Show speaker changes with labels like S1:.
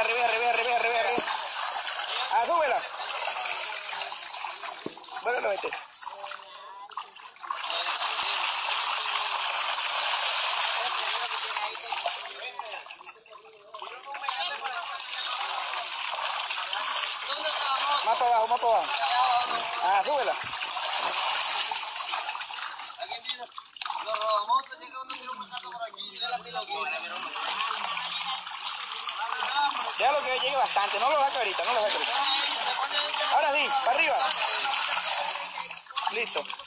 S1: arriba, arriba, arriba, arriba, arriba. Ah, súbela. Vuelve a meter. Más abajo, más abajo. Ah, súbela. Déjalo que llegue bastante, no lo saque ahorita, no lo saque ahorita. Ahora sí, para arriba. Listo.